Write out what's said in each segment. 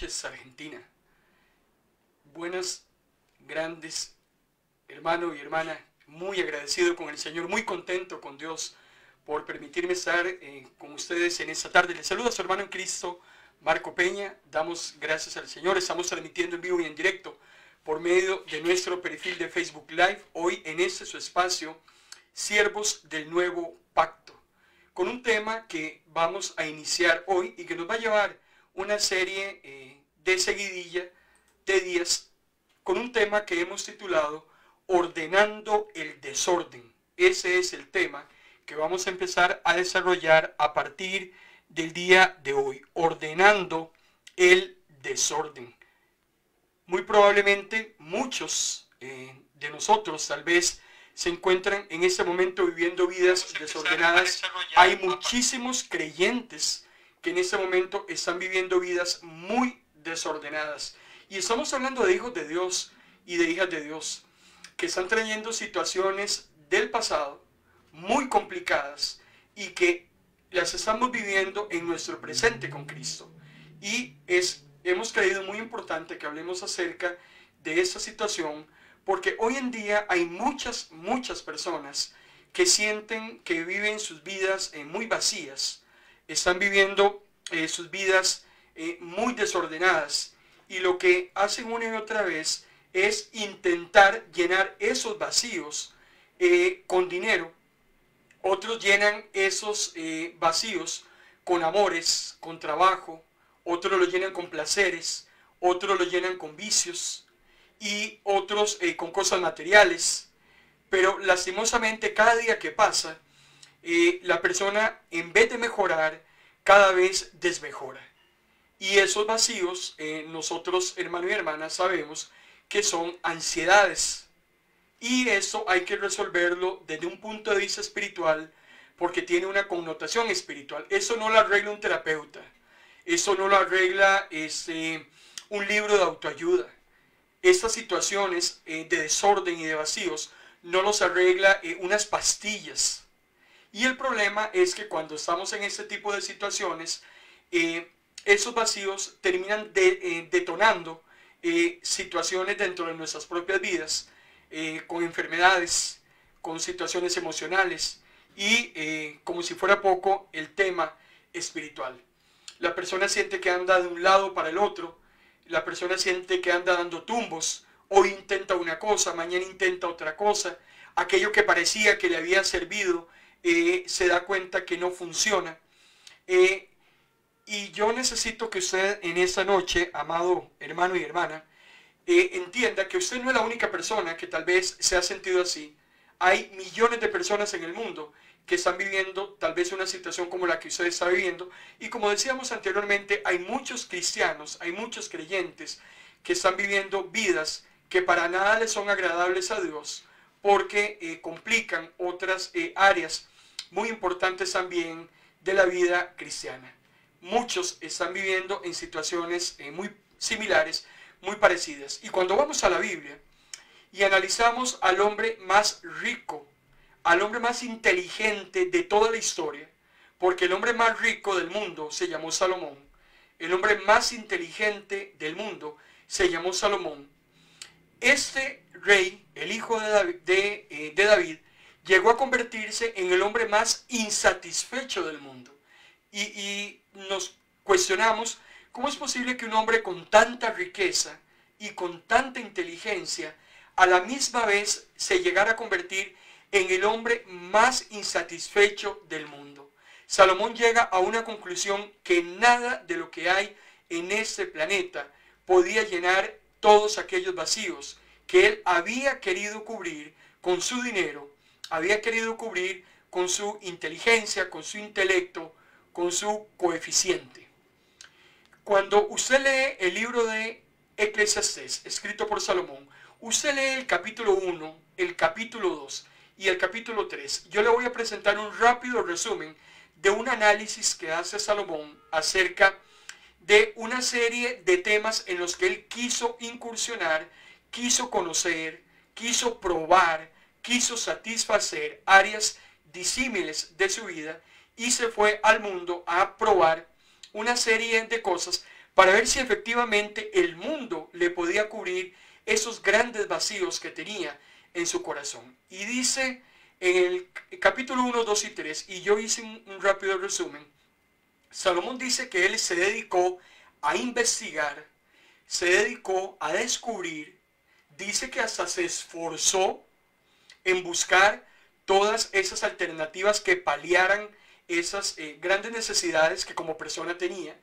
noches, Argentina. Buenas, grandes, hermano y hermana. Muy agradecido con el Señor, muy contento con Dios por permitirme estar eh, con ustedes en esta tarde. Les saluda su hermano en Cristo, Marco Peña. Damos gracias al Señor. Estamos transmitiendo en vivo y en directo por medio de nuestro perfil de Facebook Live. Hoy en este su espacio, Siervos del Nuevo Pacto. Con un tema que vamos a iniciar hoy y que nos va a llevar una serie eh, de seguidilla de días con un tema que hemos titulado Ordenando el Desorden. Ese es el tema que vamos a empezar a desarrollar a partir del día de hoy, ordenando el desorden. Muy probablemente muchos eh, de nosotros tal vez se encuentran en este momento viviendo vidas desordenadas. Hay muchísimos creyentes que en este momento están viviendo vidas muy desordenadas. Y estamos hablando de hijos de Dios y de hijas de Dios, que están trayendo situaciones del pasado muy complicadas y que las estamos viviendo en nuestro presente con Cristo. Y es, hemos creído muy importante que hablemos acerca de esta situación, porque hoy en día hay muchas, muchas personas que sienten que viven sus vidas muy vacías, están viviendo eh, sus vidas eh, muy desordenadas y lo que hacen una y otra vez es intentar llenar esos vacíos eh, con dinero. Otros llenan esos vacíos con amores, con trabajo, otros lo llenan con placeres, otros lo llenan con vicios y otros con cosas materiales. Pero lastimosamente cada día que pasa, la persona en vez de mejorar, cada vez desmejora. Y esos vacíos, eh, nosotros, hermano y hermana, sabemos que son ansiedades. Y eso hay que resolverlo desde un punto de vista espiritual, porque tiene una connotación espiritual. Eso no lo arregla un terapeuta. Eso no lo arregla este, un libro de autoayuda. Estas situaciones eh, de desorden y de vacíos no los arregla eh, unas pastillas y el problema es que cuando estamos en este tipo de situaciones, eh, esos vacíos terminan eh, detonando eh, situaciones dentro de nuestras propias vidas, con enfermedades, con situaciones emocionales y, como si fuera poco, el tema espiritual. La persona siente que anda de un lado para el otro, la persona siente que anda dando tumbos, hoy intenta una cosa, mañana intenta otra cosa, aquello que parecía que le había servido eh, se da cuenta que no funciona. Eh, y yo necesito que usted en esta noche, amado hermano y hermana, eh, entienda que usted no es la única persona que tal vez se ha sentido así. Hay millones de personas en el mundo que están viviendo tal vez una situación como la que usted está viviendo. Y como decíamos anteriormente, hay muchos cristianos, hay muchos creyentes que están viviendo vidas que para nada les son agradables a Dios porque complican otras áreas muy importantes también de la vida cristiana. Muchos están viviendo en situaciones eh, muy similares, muy parecidas. Y cuando vamos a la Biblia y analizamos al hombre más rico, al hombre más inteligente de toda la historia, porque el hombre más rico del mundo se llamó Salomón, el hombre más inteligente del mundo se llamó Salomón. Este rey, el hijo de eh, de David llegó a convertirse en el hombre más insatisfecho del mundo. Y, nos cuestionamos cómo es posible que un hombre con tanta riqueza y con tanta inteligencia a la misma vez se llegara a convertir en el hombre más insatisfecho del mundo. Salomón llega a una conclusión que nada de lo que hay en este planeta podía llenar todos aquellos vacíos que él había querido cubrir con su dinero había querido cubrir con su inteligencia, con su intelecto, con su coeficiente. Cuando usted lee el libro de Eclesiastés, escrito por Salomón, usted lee el capítulo 1, el capítulo 2 y el capítulo 3. Yo le voy a presentar un rápido resumen de un análisis que hace Salomón acerca de una serie de temas en los que él quiso incursionar, quiso conocer, quiso probar, quiso satisfacer áreas disímiles de su vida y se fue al mundo a probar una serie de cosas para ver si efectivamente el mundo le podía cubrir esos grandes vacíos que tenía en su corazón. Y dice en el capítulo 1, 2 y 3, y yo hice un, rápido resumen, Salomón dice que él se dedicó a investigar, se dedicó a descubrir, dice que hasta se esforzó en buscar todas esas alternativas que paliaran esas eh, grandes necesidades que como persona tenía.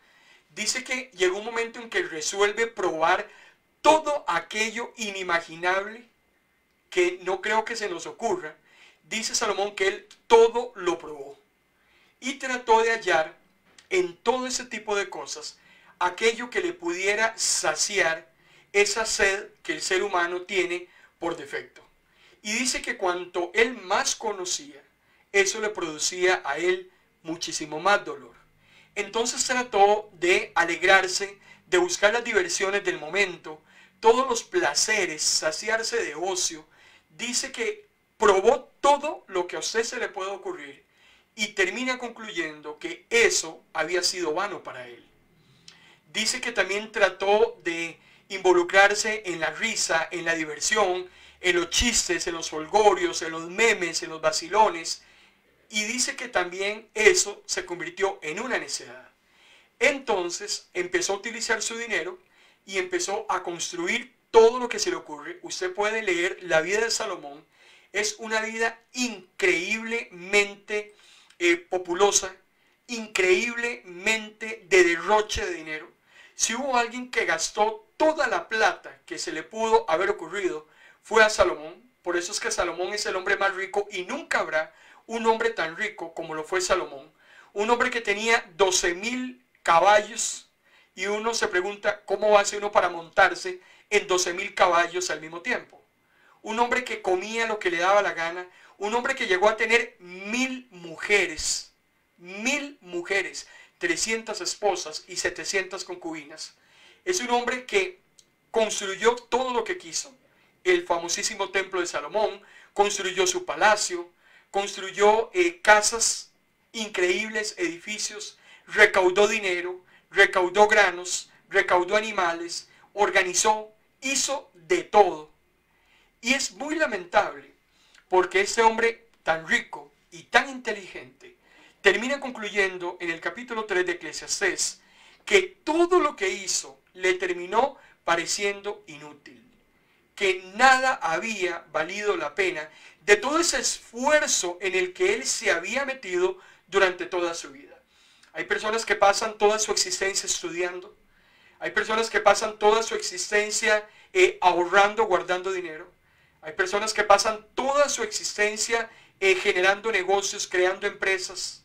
Dice que llegó un momento en que resuelve probar todo aquello inimaginable que no creo que se nos ocurra. Dice Salomón que él todo lo probó y trató de hallar en todo ese tipo de cosas aquello que le pudiera saciar esa sed que el ser humano tiene por defecto. Y dice que cuanto él más conocía, eso le producía a él muchísimo más dolor. Entonces trató de alegrarse, de buscar las diversiones del momento, todos los placeres, saciarse de ocio. Dice que probó todo lo que a usted se le puede ocurrir y termina concluyendo que eso había sido vano para él. Dice que también trató de involucrarse en la risa, en la diversión, en los chistes, en los holgorios, en los memes, en los vacilones. Y dice que también eso se convirtió en una necedad. Entonces empezó a utilizar su dinero y empezó a construir todo lo que se le ocurre. Usted puede leer la vida de Salomón. Es una vida increíblemente eh, populosa, increíblemente de derroche de dinero. Si hubo alguien que gastó toda la plata que se le pudo haber ocurrido, fue a Salomón. Por eso es que Salomón es el hombre más rico y nunca habrá un hombre tan rico como lo fue Salomón. Un hombre que tenía 12 mil caballos y uno se pregunta cómo hace uno para montarse en 12 mil caballos al mismo tiempo. Un hombre que comía lo que le daba la gana. Un hombre que llegó a tener mil mujeres. Mil mujeres. 300 esposas y 700 concubinas. Es un hombre que construyó todo lo que quiso el famosísimo templo de Salomón, construyó su palacio, construyó eh, casas increíbles, edificios, recaudó dinero, recaudó granos, recaudó animales, organizó, hizo de todo. Y es muy lamentable porque este hombre tan rico y tan inteligente termina concluyendo en el capítulo 3 de Eclesiastés que todo lo que hizo le terminó pareciendo inútil que nada había valido la pena de todo ese esfuerzo en el que él se había metido durante toda su vida. Hay personas que pasan toda su existencia estudiando. Hay personas que pasan toda su existencia eh, ahorrando, guardando dinero. Hay personas que pasan toda su existencia eh, generando negocios, creando empresas.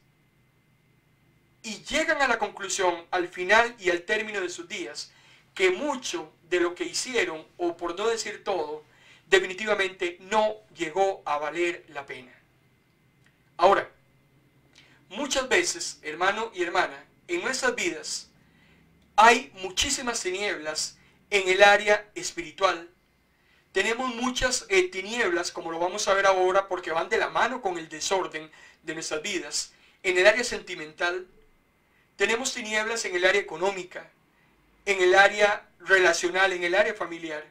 Y llegan a la conclusión, al final y al término de sus días, que mucho de lo que hicieron, o por no decir todo, definitivamente no llegó a valer la pena. Ahora, muchas veces, hermano y hermana, en nuestras vidas hay muchísimas tinieblas en el área espiritual. Tenemos muchas eh, tinieblas, como lo vamos a ver ahora, porque van de la mano con el desorden de nuestras vidas. En el área sentimental, tenemos tinieblas en el área económica, en el área relacional, en el área familiar.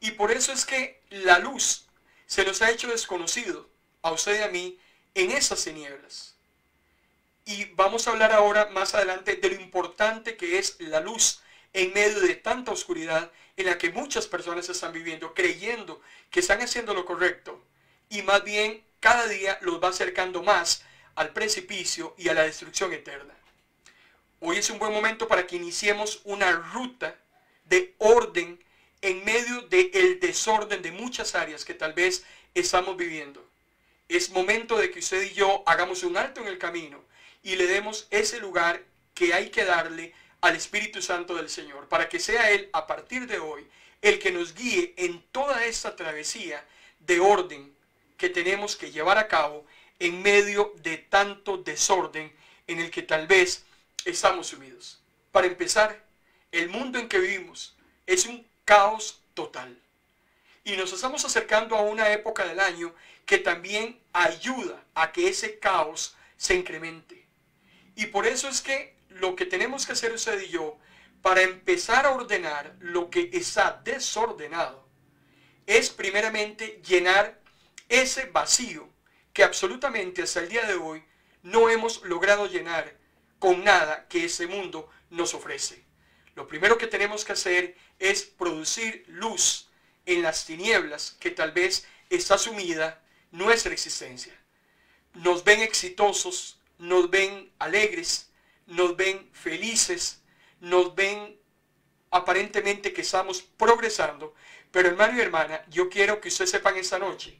Y por eso es que la luz se nos ha hecho desconocido a usted y a mí en esas tinieblas. Y vamos a hablar ahora más adelante de lo importante que es la luz en medio de tanta oscuridad en la que muchas personas están viviendo, creyendo que están haciendo lo correcto y más bien cada día los va acercando más al precipicio y a la destrucción eterna. Hoy es un buen momento para que iniciemos una ruta de orden en medio del desorden de muchas áreas que tal vez estamos viviendo. Es momento de que usted y yo hagamos un alto en el camino y le demos ese lugar que hay que darle al Espíritu Santo del Señor, para que sea Él a partir de hoy el que nos guíe en toda esta travesía de orden que tenemos que llevar a cabo en medio de tanto desorden en el que tal vez estamos sumidos. Para empezar, el mundo en que vivimos es un caos total. Y nos estamos acercando a una época del año que también ayuda a que ese caos se incremente. Y por eso es que lo que tenemos que hacer usted y yo, para empezar a ordenar lo que está desordenado es primeramente llenar ese vacío que absolutamente hasta el día de hoy no hemos logrado llenar con nada que ese mundo nos ofrece. Lo primero que tenemos que hacer es producir luz en las tinieblas que tal vez está sumida nuestra existencia. Nos ven exitosos, nos ven alegres, nos ven felices, nos ven aparentemente que estamos progresando, pero hermano y hermana, yo quiero que ustedes sepan esta noche,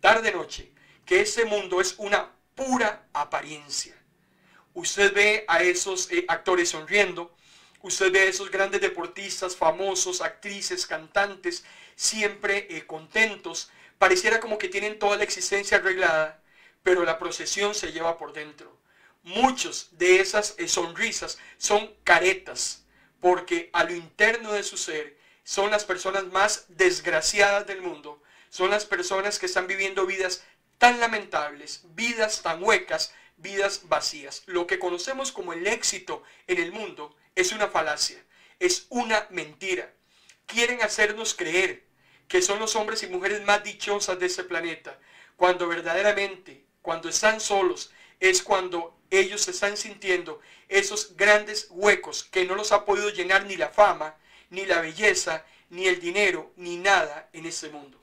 tarde noche, que ese mundo es una pura apariencia. Usted ve a esos eh, actores sonriendo, usted ve a esos grandes deportistas, famosos, actrices, cantantes, siempre eh, contentos, pareciera como que tienen toda la existencia arreglada, pero la procesión se lleva por dentro. Muchos de esas eh, sonrisas son caretas, porque a lo interno de su ser son las personas más desgraciadas del mundo, son las personas que están viviendo vidas tan lamentables, vidas tan huecas, vidas vacías. Lo que conocemos como el éxito en el mundo es una falacia, es una mentira. Quieren hacernos creer que son los hombres y mujeres más dichosas de ese planeta, cuando verdaderamente, cuando están solos, es cuando ellos están sintiendo esos grandes huecos que no los ha podido llenar ni la fama, ni la belleza, ni el dinero, ni nada en este mundo.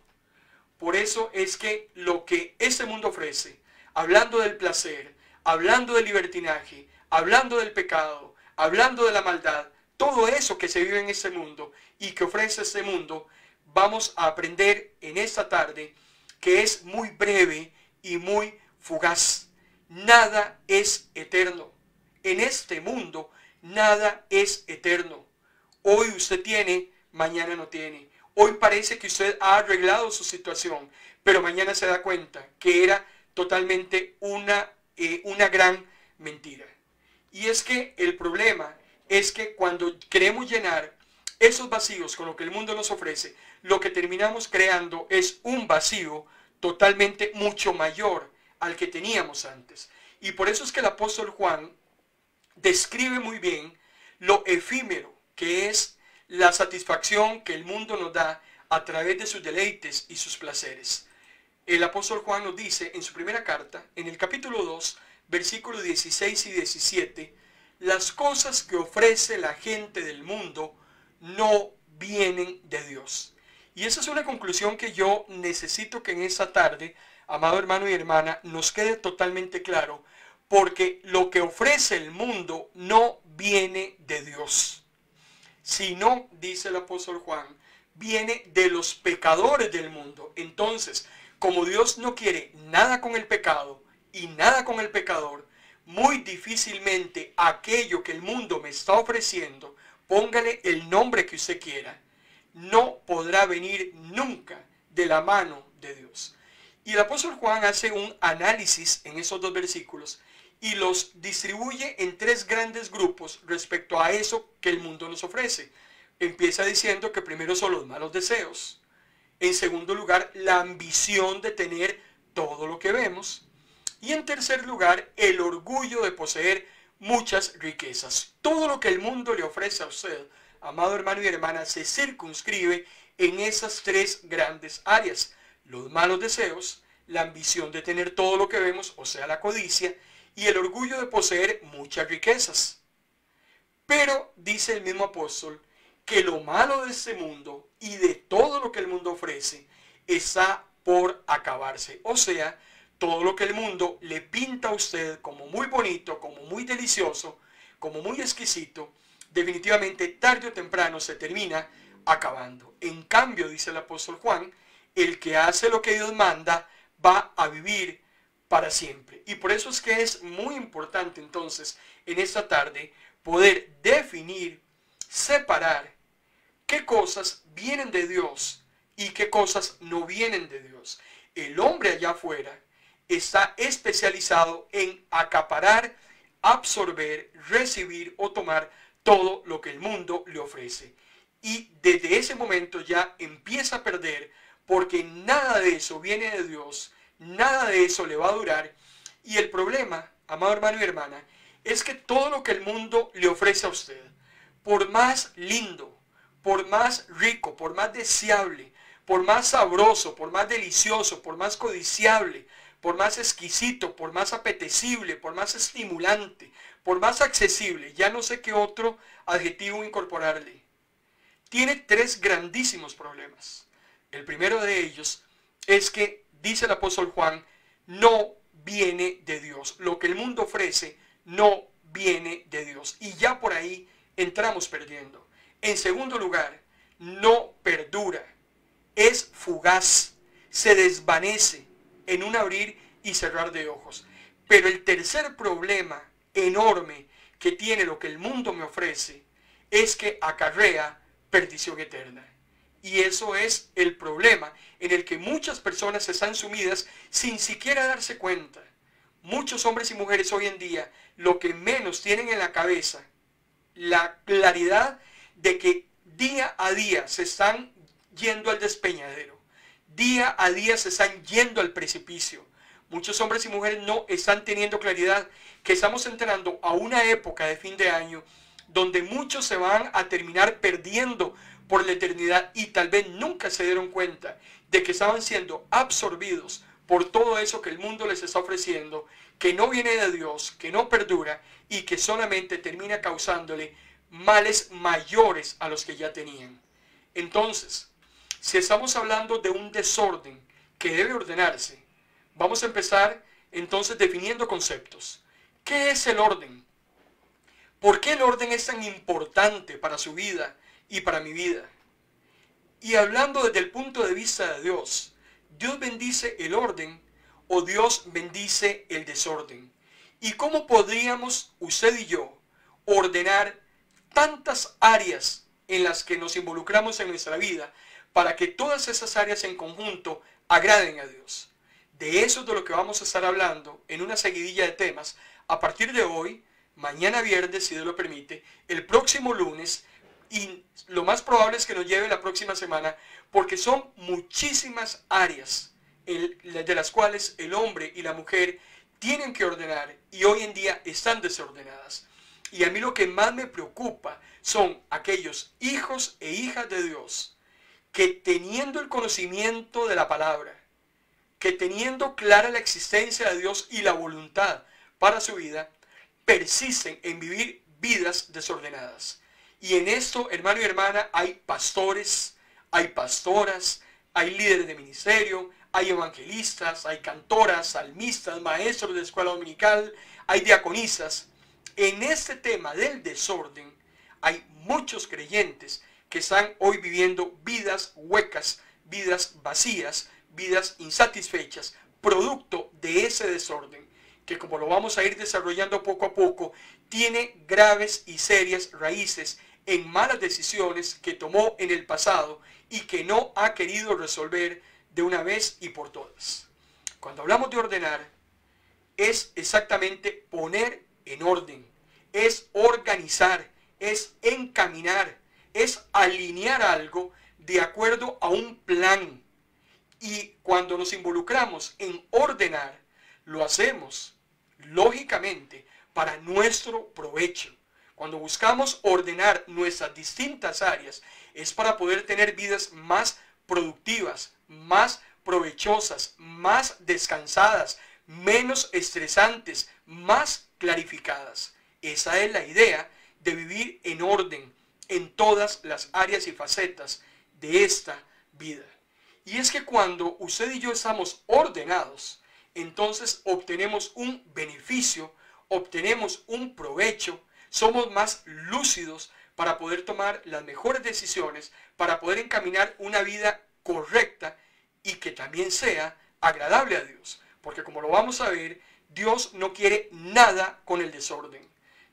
Por eso es que lo que ese mundo ofrece, hablando del placer, hablando del libertinaje, hablando del pecado, hablando de la maldad, todo eso que se vive en ese mundo y que ofrece ese mundo, vamos a aprender en esta tarde que es muy breve y muy fugaz. Nada es eterno. En este mundo, nada es eterno. Hoy usted tiene, mañana no tiene. Hoy parece que usted ha arreglado su situación, pero mañana se da cuenta que era totalmente una, eh, una gran mentira. Y es que el problema es que cuando queremos llenar esos vacíos con lo que el mundo nos ofrece, lo que terminamos creando es un vacío totalmente mucho mayor al que teníamos antes. Y por eso es que el apóstol Juan describe muy bien lo efímero que es la satisfacción que el mundo nos da a través de sus deleites y sus placeres. El apóstol Juan nos dice en su primera carta, en el capítulo 2, versículos 16 y 17, las cosas que ofrece la gente del mundo no vienen de Dios. Y esa es una conclusión que yo necesito que en esta tarde, amado hermano y hermana, nos quede totalmente claro, porque lo que ofrece el mundo no viene de Dios, sino, dice el apóstol Juan, viene de los pecadores del mundo. Entonces, como Dios no quiere nada con el pecado y nada con el pecador, muy difícilmente aquello que el mundo me está ofreciendo, póngale el nombre que usted quiera, no podrá venir nunca de la mano de Dios. Y el apóstol Juan hace un análisis en esos dos versículos y los distribuye en tres grandes grupos respecto a eso que el mundo nos ofrece. Empieza diciendo que primero son los malos deseos, en segundo lugar la ambición de tener todo lo que vemos y en tercer lugar el orgullo de poseer muchas riquezas. Todo lo que el mundo le ofrece a usted amado hermano y hermana, se circunscribe en esas tres grandes áreas. Los malos deseos, la ambición de tener todo lo que vemos, o sea, la codicia, y el orgullo de poseer muchas riquezas. Pero dice el mismo apóstol que lo malo de este mundo y de todo lo que el mundo ofrece está por acabarse. O sea, todo lo que el mundo le pinta a usted como muy bonito, como muy delicioso, como muy exquisito, definitivamente tarde o temprano se termina acabando. En cambio, dice el apóstol Juan, el que hace lo que Dios manda va a vivir para siempre. Y por eso es que es muy importante entonces en esta tarde poder definir, separar qué cosas vienen de Dios y qué cosas no vienen de Dios. El hombre allá afuera está especializado en acaparar, absorber, recibir o tomar todo lo que el mundo le ofrece. Y desde ese momento ya empieza a perder porque nada de eso viene de Dios, nada de eso le va a durar. Y el problema, amado hermano y hermana, es que todo lo que el mundo le ofrece a usted, por más lindo, por más rico, por más deseable, por más sabroso, por más delicioso, por más codiciable, por más exquisito, por más apetecible, por más estimulante, por más accesible, ya no sé qué otro adjetivo incorporarle, tiene tres grandísimos problemas. El primero de ellos es que, dice el apóstol Juan, no viene de Dios. Lo que el mundo ofrece no viene de Dios. Y ya por ahí entramos perdiendo. En segundo lugar, no perdura. Es fugaz. Se desvanece en un abrir y cerrar de ojos. Pero el tercer problema enorme que tiene lo que el mundo me ofrece es que acarrea perdición eterna. Y eso es el problema en el que muchas personas están sumidas sin siquiera darse cuenta. Muchos hombres y mujeres hoy en día lo que menos tienen en la cabeza, la claridad de que día a día se están yendo al despeñadero. Día a día se están yendo al precipicio. Muchos hombres y mujeres no están teniendo claridad que estamos entrando a una época de fin de año donde muchos se van a terminar perdiendo por la eternidad y tal vez nunca se dieron cuenta de que estaban siendo absorbidos por todo eso que el mundo les está ofreciendo, que no viene de Dios, que no perdura y que solamente termina causándole males mayores a los que ya tenían. Entonces, si estamos hablando de un desorden que debe ordenarse, vamos a empezar entonces definiendo conceptos. ¿Qué es el orden? ¿Por qué el orden es tan importante para su vida y para mi vida. Y hablando desde el punto de vista de Dios, Dios bendice el orden o Dios bendice el desorden. ¿Y cómo podríamos usted y yo ordenar tantas áreas en las que nos involucramos en nuestra vida para que todas esas áreas en conjunto agraden a Dios? De eso es de lo que vamos a estar hablando en una seguidilla de temas a partir de hoy, mañana viernes, si Dios lo permite, el próximo lunes y lo más probable es que nos lleve la próxima semana porque son muchísimas áreas de las cuales el hombre y la mujer tienen que ordenar y hoy en día están desordenadas. Y a mí lo que más me preocupa son aquellos hijos e hijas de Dios que teniendo el conocimiento de la palabra, que teniendo clara la existencia de Dios y la voluntad para su vida, persisten en vivir vidas desordenadas. Y en esto, hermano y hermana, hay pastores, hay pastoras, hay líderes de ministerio, hay evangelistas, hay cantoras, salmistas, maestros de escuela dominical, hay diaconisas. En este tema del desorden hay muchos creyentes que están hoy viviendo vidas huecas, vidas vacías, vidas insatisfechas, producto de ese desorden, que como lo vamos a ir desarrollando poco a poco, tiene graves y serias raíces en malas decisiones que tomó en el pasado y que no ha querido resolver de una vez y por todas. Cuando hablamos de ordenar, es exactamente poner en orden, es organizar, es encaminar, es alinear algo de acuerdo a un plan. Y cuando nos involucramos en ordenar, lo hacemos lógicamente para nuestro provecho. Cuando buscamos ordenar nuestras distintas áreas es para poder tener vidas más productivas, más provechosas, más descansadas, menos estresantes, más clarificadas. Esa es la idea de vivir en orden en todas las áreas y facetas de esta vida. Y es que cuando usted y yo estamos ordenados, entonces obtenemos un beneficio, obtenemos un provecho, somos más lúcidos para poder tomar las mejores decisiones, para poder encaminar una vida correcta y que también sea agradable a Dios. Porque como lo vamos a ver, Dios no quiere nada con el desorden.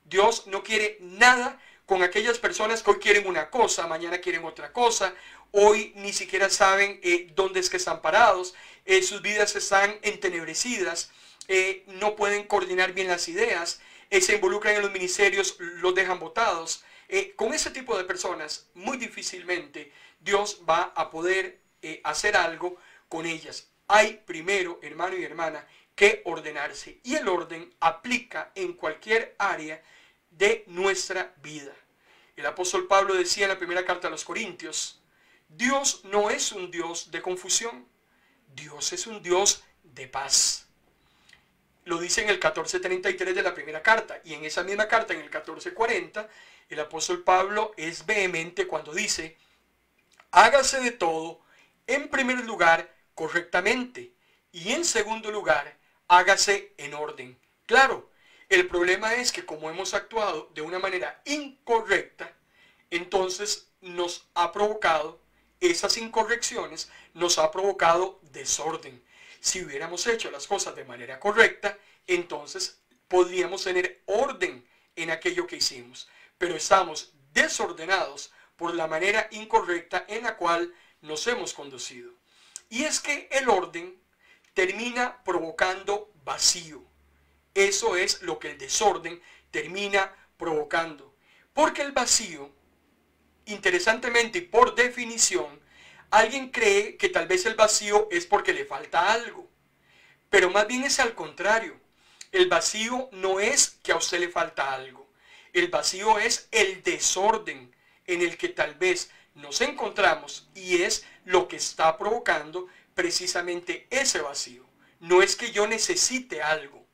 Dios no quiere nada con aquellas personas que hoy quieren una cosa, mañana quieren otra cosa, hoy ni siquiera saben eh, dónde es que están parados, eh, sus vidas están entenebrecidas, eh, no pueden coordinar bien las ideas, se involucran en los ministerios, los dejan votados. Con ese tipo de personas, muy difícilmente Dios va a poder hacer algo con ellas. Hay primero, hermano y hermana, que ordenarse. Y el orden aplica en cualquier área de nuestra vida. el apóstol Pablo decía en la primera carta a los Corintios, Dios no es un Dios de confusión, Dios es un Dios de paz. Lo dice en el 1433 de la primera carta y en esa misma carta, en el 1440, el apóstol Pablo es vehemente cuando dice, hágase de todo, en primer lugar, correctamente y en segundo lugar, hágase en orden. Claro, el problema es que como hemos actuado de una manera incorrecta, entonces nos ha provocado, esas incorrecciones nos ha provocado desorden. Si hubiéramos hecho las cosas de manera correcta, entonces podríamos tener orden en aquello que hicimos. Pero estamos desordenados por la manera incorrecta en la cual nos hemos conducido. Y es que el orden termina provocando vacío. Eso es lo que el desorden termina provocando. Porque el vacío, interesantemente y por definición, alguien cree que tal vez el vacío es porque le falta algo. Pero más bien es al contrario. El vacío no es que a usted le falta algo. El vacío es el desorden en el que tal vez nos encontramos y es lo que está provocando precisamente ese vacío. No es que yo necesite algo,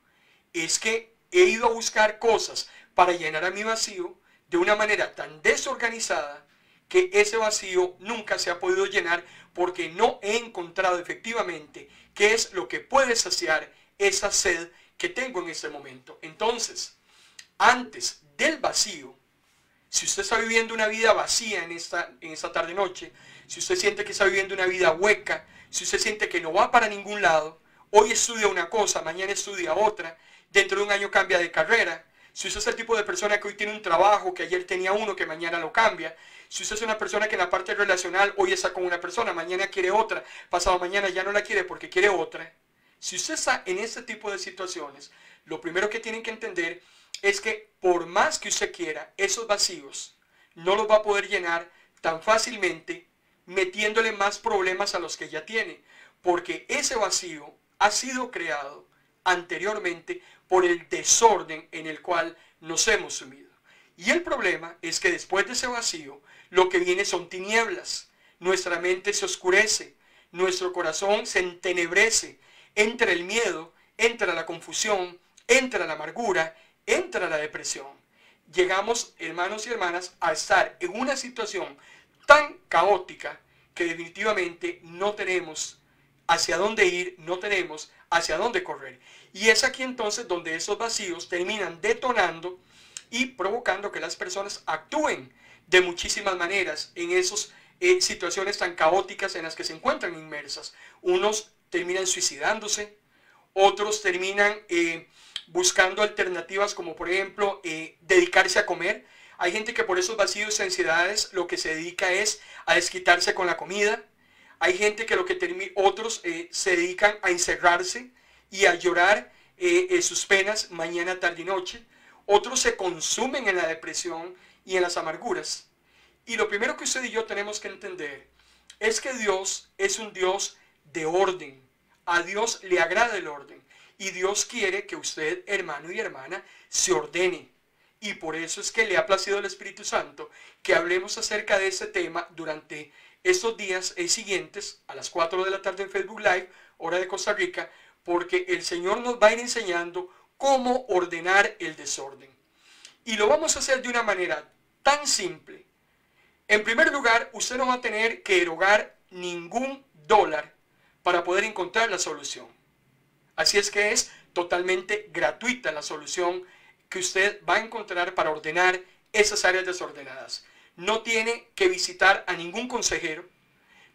es que he ido a buscar cosas para llenar a mi vacío de una manera tan desorganizada que ese vacío nunca se ha podido llenar porque no he encontrado efectivamente qué es lo que puede saciar esa sed que tengo en este momento. Entonces, antes del vacío, si usted está viviendo una vida vacía en esta, en esta tarde-noche, si usted siente que está viviendo una vida hueca, si usted siente que no va para ningún lado, hoy estudia una cosa, mañana estudia otra, dentro de un año cambia de carrera, si usted es el tipo de persona que hoy tiene un trabajo, que ayer tenía uno, que mañana lo cambia, si usted es una persona que en la parte relacional hoy está con una persona, mañana quiere otra, pasado mañana ya no la quiere porque quiere otra, si usted está en ese tipo de situaciones, lo primero que tienen que entender es que por más que usted quiera, esos vacíos no los va a poder llenar tan fácilmente metiéndole más problemas a los que ya tiene, porque ese vacío ha sido creado anteriormente por el desorden en el cual nos hemos sumido. Y el problema es que después de ese vacío, lo que viene son tinieblas. Nuestra mente se oscurece, nuestro corazón se entenebrece, entra el miedo, entra la confusión, entra la amargura, entra la depresión. Llegamos, hermanos y hermanas, a estar en una situación tan caótica que definitivamente no tenemos hacia dónde ir, no tenemos hacia dónde correr. Y es aquí entonces donde esos vacíos terminan detonando y provocando que las personas actúen de muchísimas maneras en esas eh, situaciones tan caóticas en las que se encuentran inmersas. Unos terminan suicidándose, otros terminan eh, buscando alternativas como por ejemplo eh, dedicarse a comer. Hay gente que por esos vacíos y ansiedades lo que se dedica es a desquitarse con la comida. Hay gente que lo que otros eh, se dedican a encerrarse y a llorar sus penas mañana, tarde y noche. Otros se consumen en la depresión y en las amarguras. Y lo primero que usted y yo tenemos que entender es que Dios es un Dios de orden. A Dios le agrada el orden. Y Dios quiere que usted, hermano y hermana, se ordene. Y por eso es que le ha placido el Espíritu Santo que hablemos acerca de ese tema durante estos días siguientes, a las 4 de la tarde en Facebook Live, hora de Costa Rica, porque el Señor nos va a ir enseñando cómo ordenar el desorden. Y lo vamos a hacer de una manera tan simple. En primer lugar, usted no va a tener que erogar ningún dólar para poder encontrar la solución. Así es que es totalmente gratuita la solución que usted va a encontrar para ordenar esas áreas desordenadas. No tiene que visitar a ningún consejero,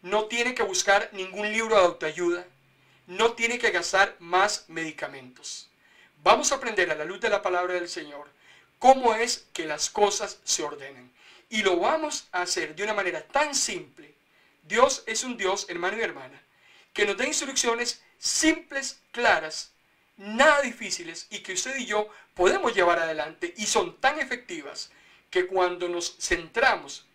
no tiene que buscar ningún libro de autoayuda, no tiene que gastar más medicamentos. Vamos a aprender a la luz de la palabra del Señor cómo es que las cosas se ordenan. Y lo vamos a hacer de una manera tan simple. Dios es un Dios, hermano y hermana, que nos da instrucciones simples, claras, nada difíciles y que usted y yo podemos llevar adelante y son tan efectivas que cuando nos centramos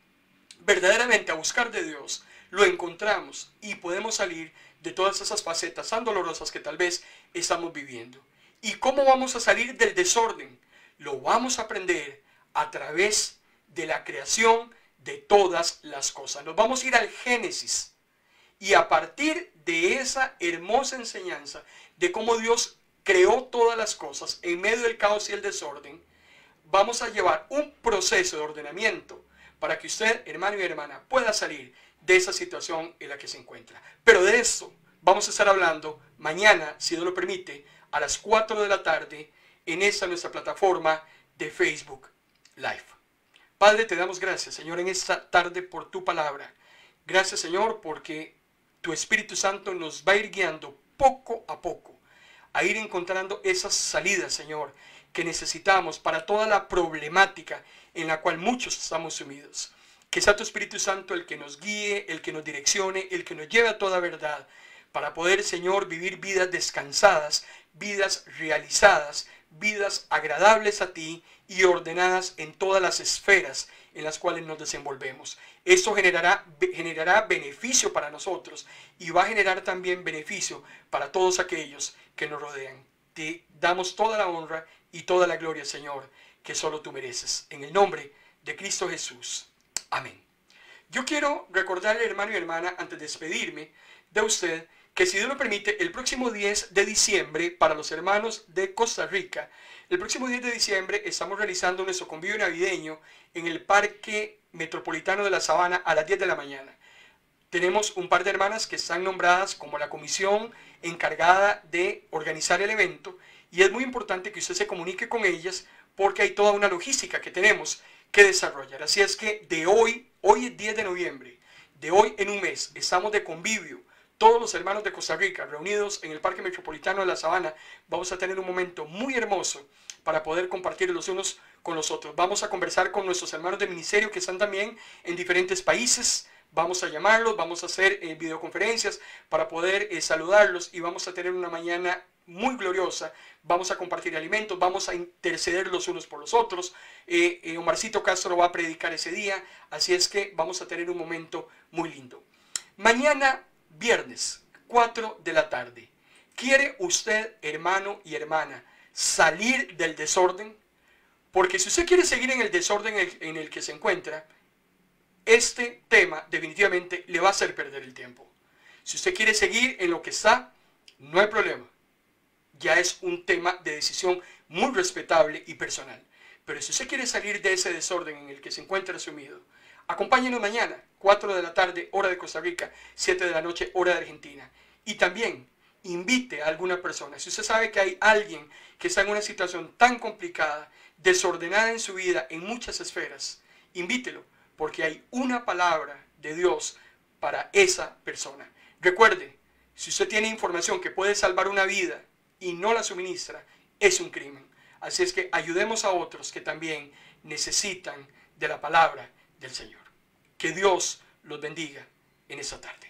verdaderamente a buscar de Dios, lo encontramos y podemos salir de todas esas facetas tan dolorosas que tal vez estamos viviendo. ¿Y cómo vamos a salir del desorden? Lo vamos a aprender a través de la creación de todas las cosas. Nos vamos a ir al Génesis y a partir de esa hermosa enseñanza de cómo Dios creó todas las cosas en medio del caos y el desorden, vamos a llevar un proceso de ordenamiento para que usted, hermano y hermana, pueda salir de esa situación en la que se encuentra. Pero de eso vamos a estar hablando mañana, si Dios lo permite, a las 4 de la tarde en esta nuestra plataforma de Facebook Live. Padre, te damos gracias, Señor, en esta tarde por tu palabra. Gracias, Señor, porque tu Espíritu Santo nos va a ir guiando poco a poco, a ir encontrando esas salidas, Señor, que necesitamos para toda la problemática en la cual muchos estamos sumidos. Que sea tu Espíritu Santo el que nos guíe, el que nos direccione, el que nos lleve a toda verdad, para poder, Señor, vivir vidas descansadas, vidas realizadas, vidas agradables a ti y ordenadas en todas las esferas en las cuales nos desenvolvemos. Eso generará, generará beneficio para nosotros y va a generar también beneficio para todos aquellos que nos rodean. Te damos toda la honra y toda la gloria, Señor, que solo tú mereces. En el nombre de Cristo Jesús. Amén. Yo quiero recordarle, hermano y hermana, antes de despedirme de usted, que si Dios lo permite, el próximo 10 de diciembre, para los hermanos de Costa Rica, el próximo 10 de diciembre estamos realizando nuestro convivio navideño en el Parque Metropolitano de la Sabana a las 10 de la mañana. Tenemos un par de hermanas que están nombradas como la comisión encargada de organizar el evento y es muy importante que usted se comunique con ellas porque hay toda una logística que tenemos que desarrollar. Así es que de hoy, hoy es 10 de noviembre, de hoy en un mes, estamos de convivio todos los hermanos de Costa Rica reunidos en el Parque Metropolitano de la Sabana, vamos a tener un momento muy hermoso para poder compartir los unos con los otros. Vamos a conversar con nuestros hermanos de ministerio que están también en diferentes países. Vamos a llamarlos, vamos a hacer eh, videoconferencias para poder eh, saludarlos y vamos a tener una mañana muy gloriosa. Vamos a compartir alimentos, vamos a interceder los unos por los otros. Eh, Omarcito Castro va a predicar ese día, así es que vamos a tener un momento muy lindo. Mañana viernes, 4 de la tarde. ¿Quiere usted, hermano y hermana, salir del desorden? Porque si usted quiere seguir en el desorden en el, que se encuentra, este tema definitivamente le va a hacer perder el tiempo. Si usted quiere seguir en lo que está, no hay problema. Ya es un tema de decisión muy respetable y personal. Pero si usted quiere salir de ese desorden en el que se encuentra sumido, Acompáñenos mañana, 4 de la tarde, hora de Costa Rica, 7 de la noche, hora de Argentina. Y también invite a alguna persona. Si usted sabe que hay alguien que está en una situación tan complicada, desordenada en su vida, en muchas esferas, invítelo, porque hay una palabra de Dios para esa persona. Recuerde, si usted tiene información que puede salvar una vida y no la suministra, es un crimen. Así es que ayudemos a otros que también necesitan de la palabra del Señor. Que Dios los bendiga en esta tarde.